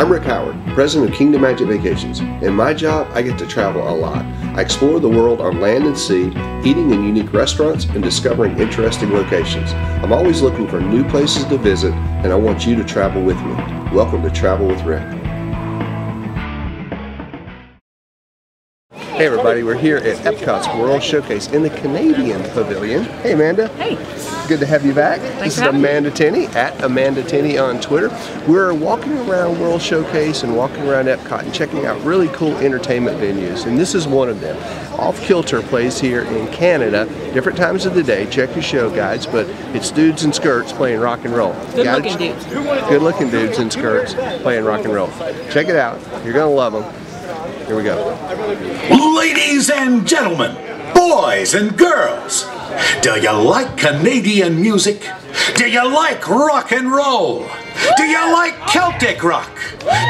I'm Rick Howard, president of Kingdom Magic Vacations. In my job, I get to travel a lot. I explore the world on land and sea, eating in unique restaurants and discovering interesting locations. I'm always looking for new places to visit, and I want you to travel with me. Welcome to Travel with Rick. Hey everybody, we're here at Epcot's World Showcase in the Canadian Pavilion. Hey Amanda. Hey. Good to have you back. Thanks this is Amanda Tinney at Amanda Tinney on Twitter. We're walking around World Showcase and walking around Epcot and checking out really cool entertainment venues, and this is one of them. Off Kilter plays here in Canada, different times of the day. Check your show guides, but it's dudes in skirts playing rock and roll. Good looking dudes. Good looking dudes in skirts playing rock and roll. Check it out. You're gonna love them. Here we go. Ladies and gentlemen, boys and girls, do you like Canadian music? Do you like rock and roll? Do you like Celtic rock?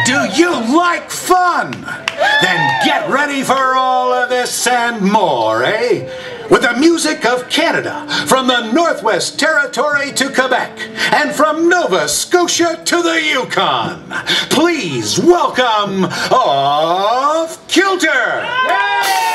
Do you like fun? Then get ready for all of this and more, eh? With the music of Canada, from the Northwest Territory to Quebec, and from Nova Scotia to the Yukon, please welcome Off Kilter! Thank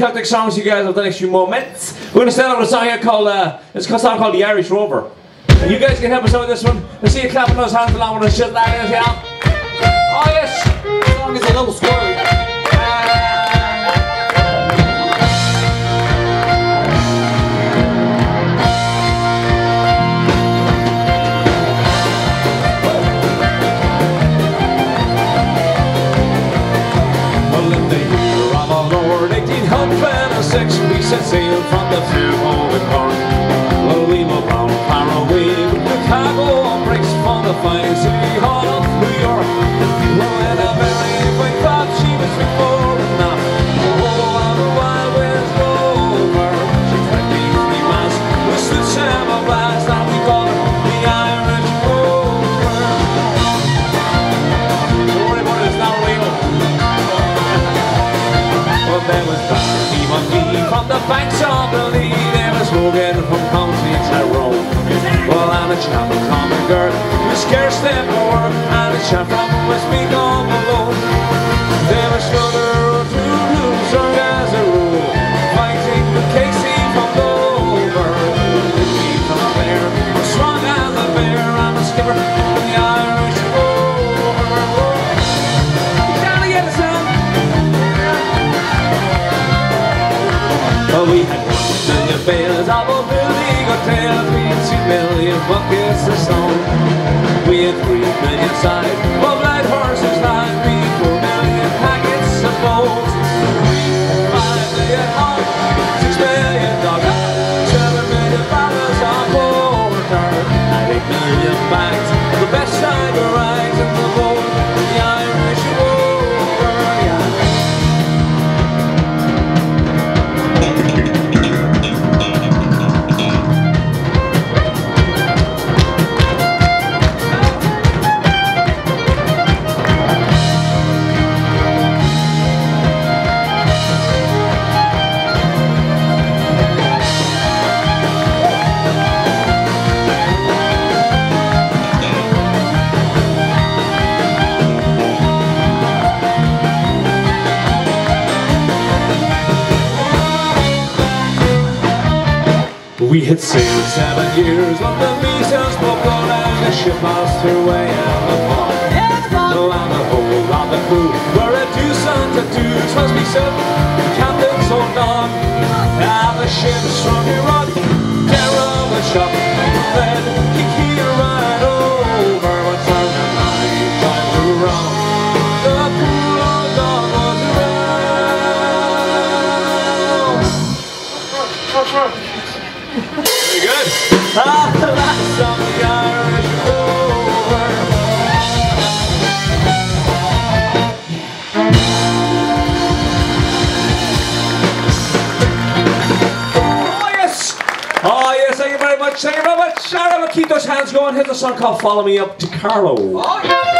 Celtic songs you guys over the next few moments. We're gonna start out with a song here called uh, it's a song called The Irish Rover. And you guys can help us out with this one. Let's see you clapping those hands along with us just like this, yeah. Oh yes. boys set sail from the Fairhaven port. Well, we were bound far away with cargo breaks from the fine city hall of New York. Well, and a very quick on a chap of common girl who scarce then more, and a chap from Westmeath all below. million buckets of stone. We had three million inside. we had sailed seven years on the Mises Popol and the ship passed her way and the pond. And the whole on the crew were a deuce and a deuce must be said, captains or not. And the ship's struck a rock, terror was shot, fed. Ah, ah, Thank you very much. Thank Shout out to Keep those hands going. Here's a song called Follow Me Up to Carlow. Oh, yeah.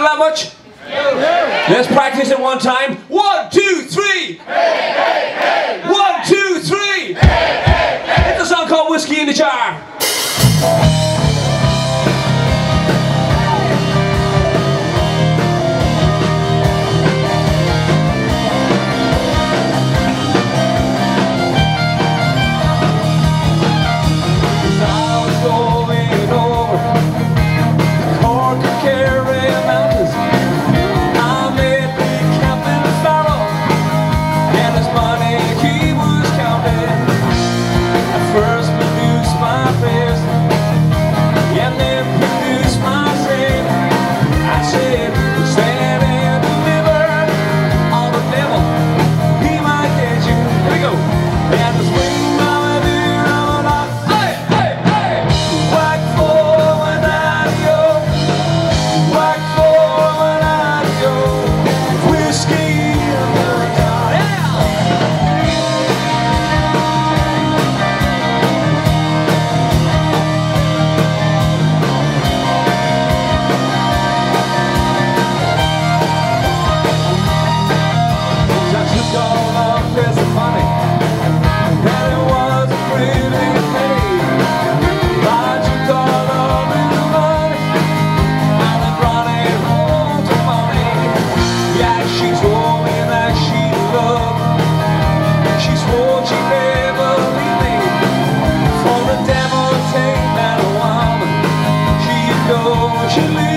love much? Let's practice it one time. One, two, three. Hey, hey, hey. One, two, three. It's a song called Whiskey in the Jar. Shema.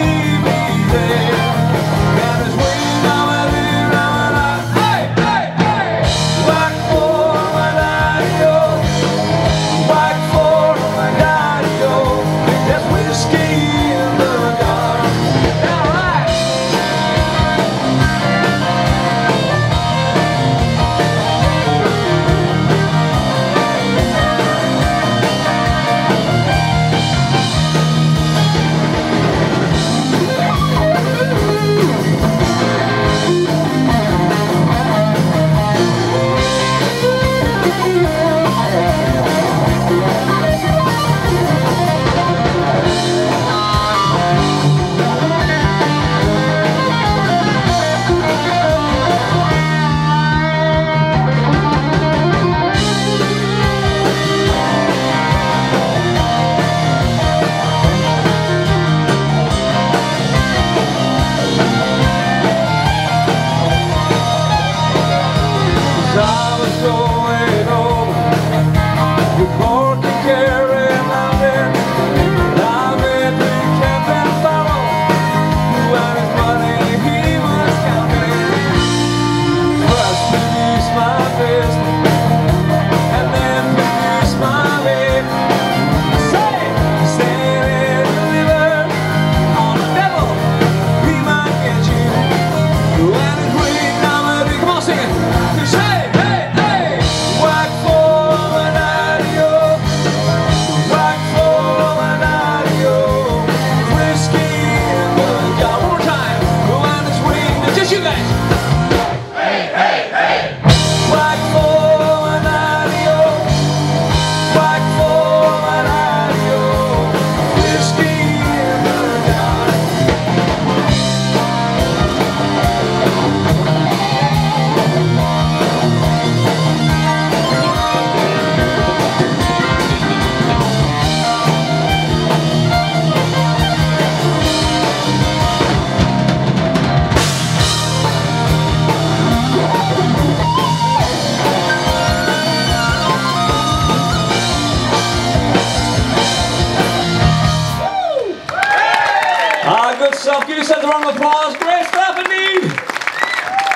yourself. Give yourself a round of applause. Great stuff.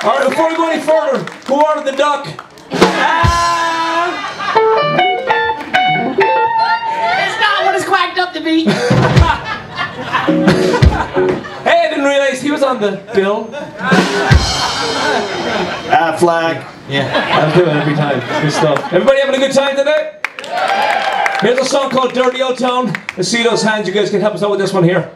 All right, before we go any further, who ordered the duck? Ah! It's not what it's quacked up to be. hey, I didn't realize he was on the bill. Ah, flag. Yeah, I'm doing it every time. Good stuff. Everybody having a good time today? Here's a song called Dirty Old Town. Let's see those hands. You guys can help us out with this one here.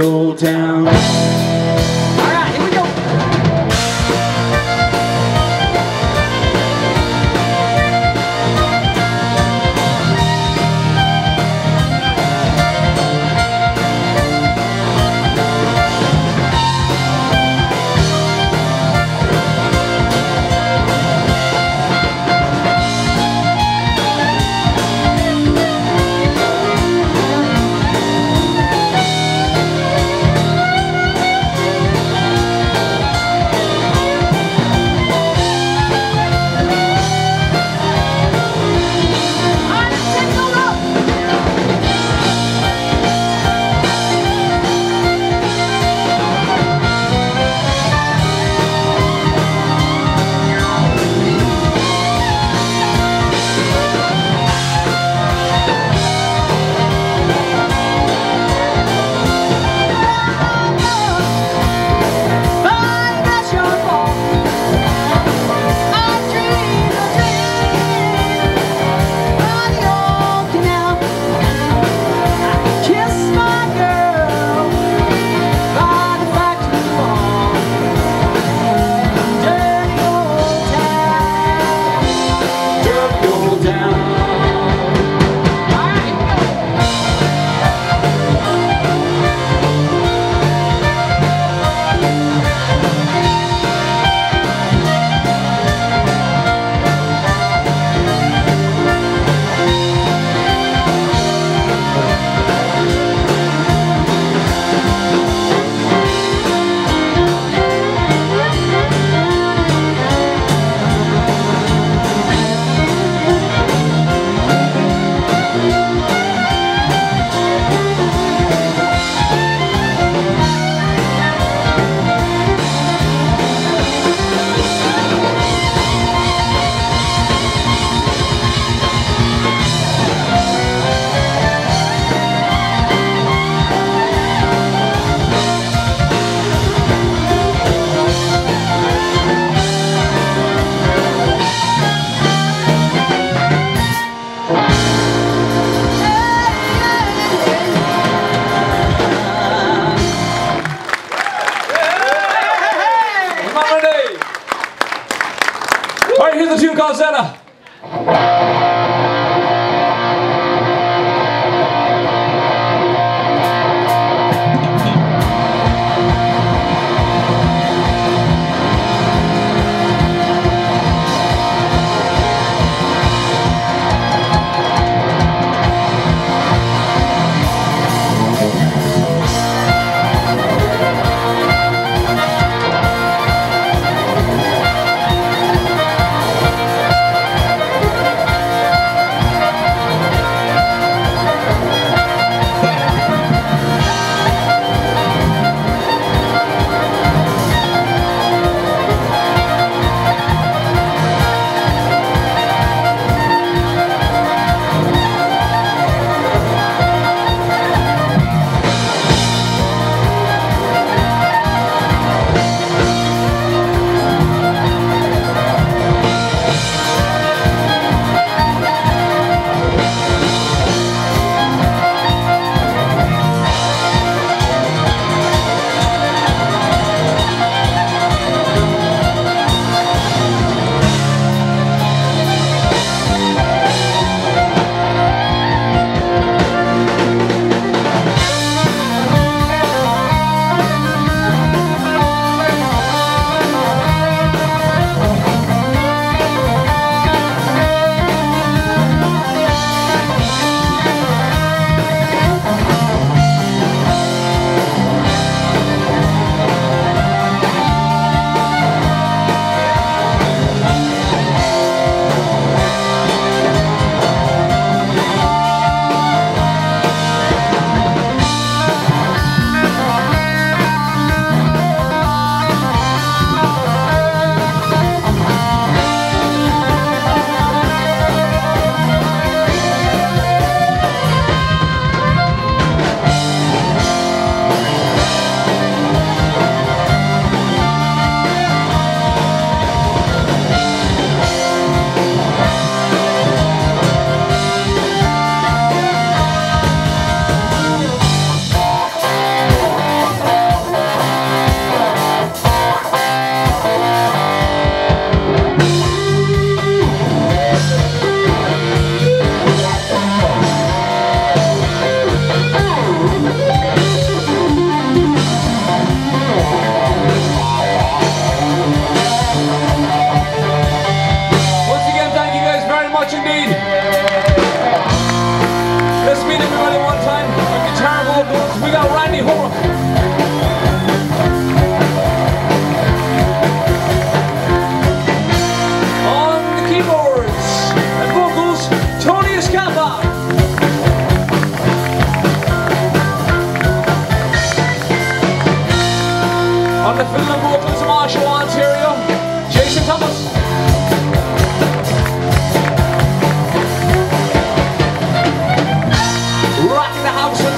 Old town.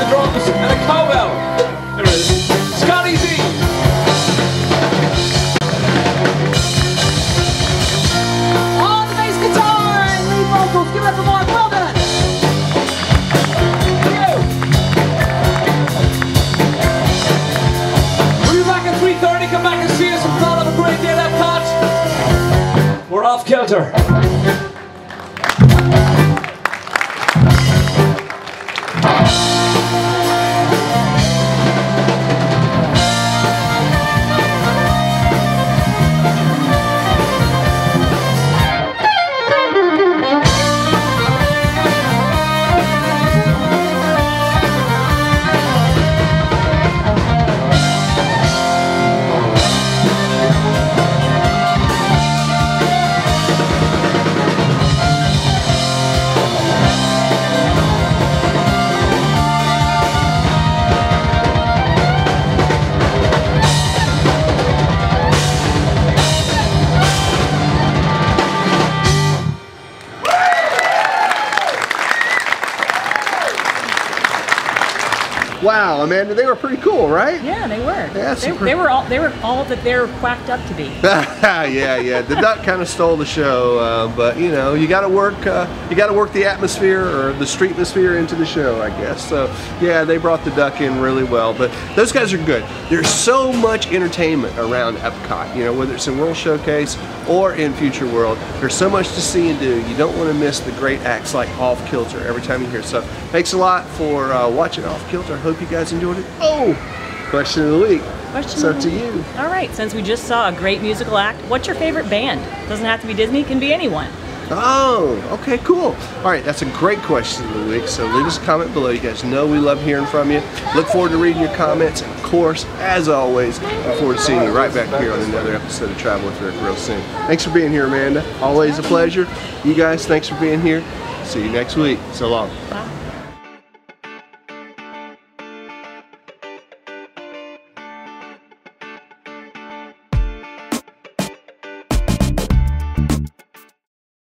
the drums Wow, Amanda, they were pretty cool, right? Yeah, they were. Yeah, they, super. they were all they were all that they're quacked up to be. yeah, yeah. The duck kind of stole the show, uh, but you know, you got to work. Uh, you got to work the atmosphere or the street atmosphere into the show, I guess. So, yeah, they brought the duck in really well. But those guys are good. There's so much entertainment around Epcot. You know, whether it's in World Showcase or in Future World, there's so much to see and do. You don't want to miss the great acts like Off Kilter every time you hear. So, thanks a lot for uh, watching Off Kilter. Hope you guys enjoyed it. Oh, question of the week. Question It's up to you. All right, since we just saw a great musical act, what's your favorite band? Doesn't have to be Disney, can be anyone. Oh, okay, cool. All right, that's a great question of the week. So leave us a comment below. You guys know we love hearing from you. Look forward to reading your comments. And of course, as always, look forward to seeing you right back here on another episode of Travel with Rick real soon. Thanks for being here, Amanda. Always a pleasure. You guys, thanks for being here. See you next week. So long. Bye.